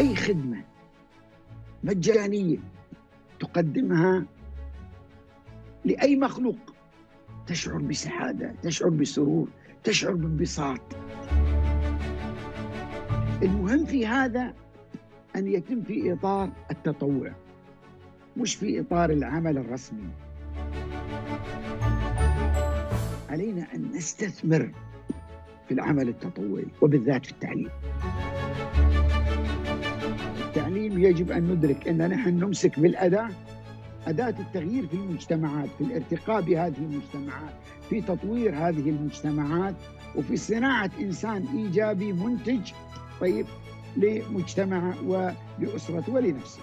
أي خدمة مجانية تقدمها لأي مخلوق. تشعر بسعادة تشعر بسرور تشعر بانبساط. المهم في هذا أن يتم في إطار التطوع مش في إطار العمل الرسمي. علينا أن نستثمر في العمل التطوعي وبالذات في التعليم. التعليم يجب أن ندرك ان نحن نمسك بالاداه أداة التغيير في المجتمعات في الارتقاء بهذه المجتمعات في تطوير هذه المجتمعات وفي صناعة إنسان إيجابي منتج طيب لمجتمعه ولأسرته ولنفسه.